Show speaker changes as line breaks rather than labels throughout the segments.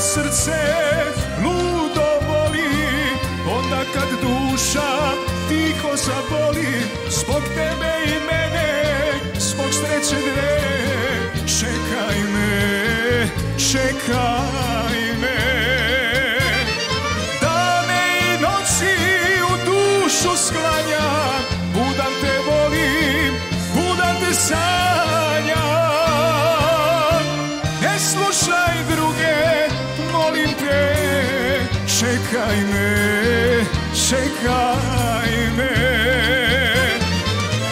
Srce ludo voli Onda kad duša tiho zaboli Zbog tebe i mene, zbog sreće dve Čekaj me, čekaj me. Dane i noći u dušu sklanjam Budam te volim, budam te sanjam. Ne slušaj čekaj me.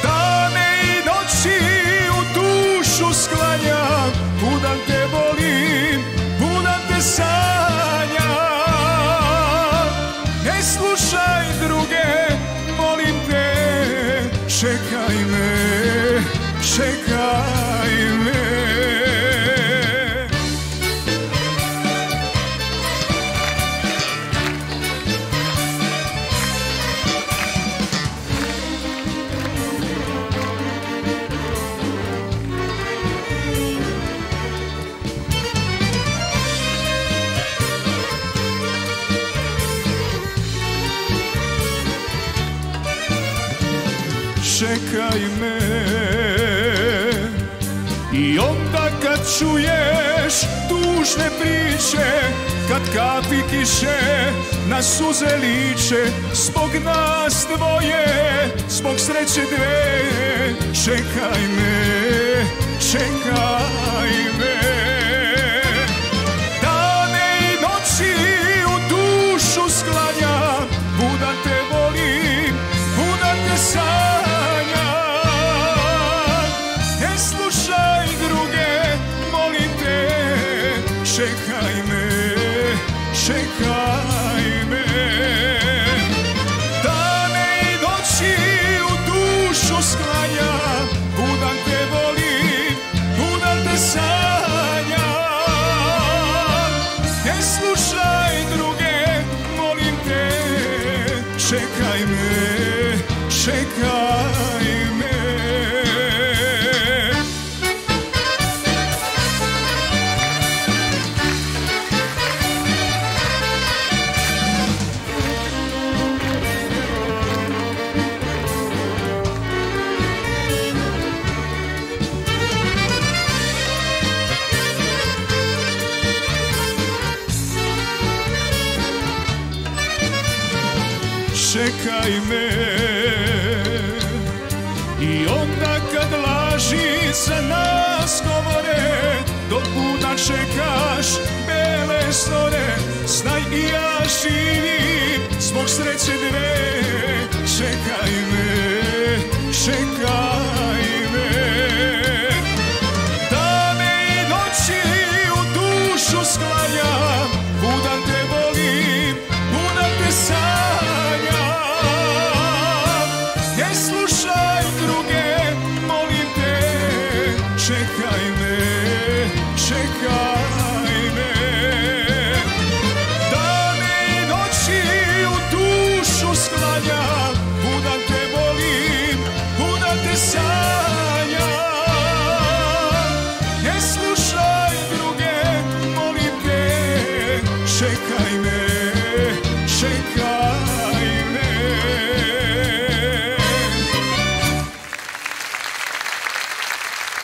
Dane i noći u dušu sklanjam Budam te volim, budam te sanjam. Ne slušaj druge, molim te Čekaj me, čekaj čekaj me. I onda kad čuješ tužne priče Kad kapi kiše na suze liče Zbog nas dvoje, zbog sreće dve. Čekaj me, čekaj me Čekaj me, čekaj me. Dane i noći u dušu sklanjam Budam te volim, budam te sanjam Ne slušaj druge, molim te Čekaj me, čekaj čekaj me. I onda kad laži za nas govore Dok puta čekaš bele snore Znaj i ja živim zbog sreće dve no chão.